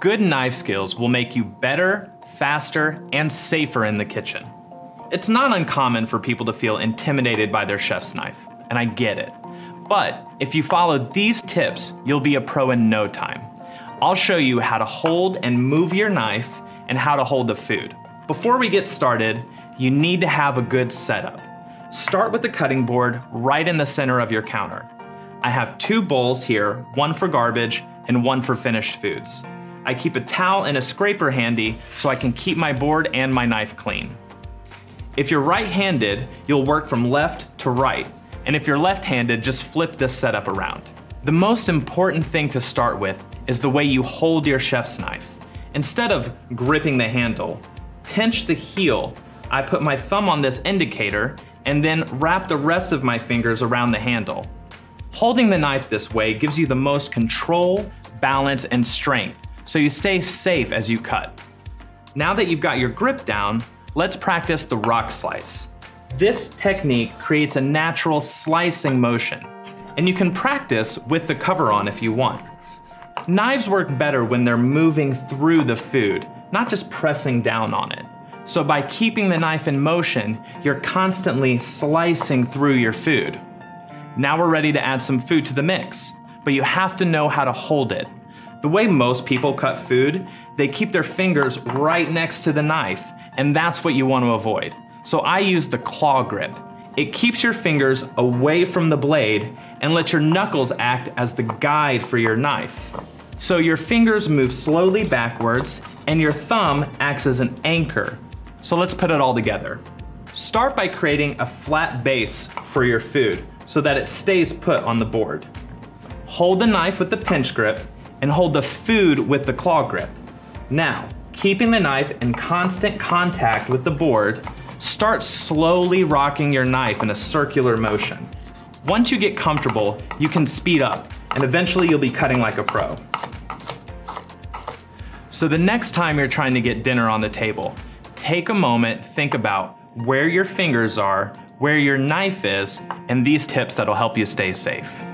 Good knife skills will make you better, faster, and safer in the kitchen. It's not uncommon for people to feel intimidated by their chef's knife, and I get it. But if you follow these tips, you'll be a pro in no time. I'll show you how to hold and move your knife and how to hold the food. Before we get started, you need to have a good setup. Start with the cutting board right in the center of your counter. I have two bowls here, one for garbage and one for finished foods. I keep a towel and a scraper handy so I can keep my board and my knife clean. If you're right-handed, you'll work from left to right, and if you're left-handed, just flip this setup around. The most important thing to start with is the way you hold your chef's knife. Instead of gripping the handle, pinch the heel. I put my thumb on this indicator and then wrap the rest of my fingers around the handle. Holding the knife this way gives you the most control, balance, and strength, so you stay safe as you cut. Now that you've got your grip down, let's practice the rock slice. This technique creates a natural slicing motion, and you can practice with the cover on if you want. Knives work better when they're moving through the food, not just pressing down on it. So by keeping the knife in motion, you're constantly slicing through your food. Now we're ready to add some food to the mix, but you have to know how to hold it. The way most people cut food, they keep their fingers right next to the knife, and that's what you want to avoid. So I use the claw grip. It keeps your fingers away from the blade and lets your knuckles act as the guide for your knife. So your fingers move slowly backwards and your thumb acts as an anchor. So let's put it all together. Start by creating a flat base for your food so that it stays put on the board. Hold the knife with the pinch grip and hold the food with the claw grip. Now, keeping the knife in constant contact with the board, start slowly rocking your knife in a circular motion. Once you get comfortable, you can speed up and eventually you'll be cutting like a pro. So the next time you're trying to get dinner on the table, take a moment, think about where your fingers are where your knife is, and these tips that'll help you stay safe.